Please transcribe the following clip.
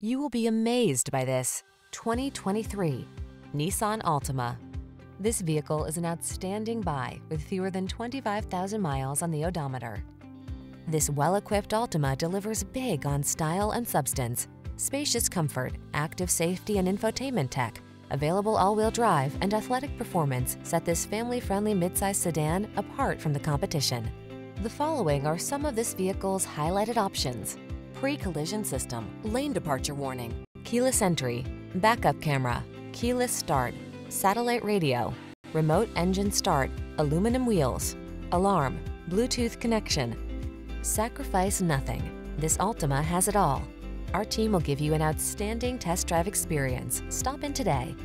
You will be amazed by this 2023 Nissan Altima. This vehicle is an outstanding buy with fewer than 25,000 miles on the odometer. This well-equipped Altima delivers big on style and substance. Spacious comfort, active safety and infotainment tech, available all-wheel drive and athletic performance set this family-friendly midsize sedan apart from the competition. The following are some of this vehicle's highlighted options. Pre-collision system, lane departure warning, keyless entry, backup camera, keyless start, satellite radio, remote engine start, aluminum wheels, alarm, Bluetooth connection. Sacrifice nothing. This Altima has it all. Our team will give you an outstanding test drive experience. Stop in today.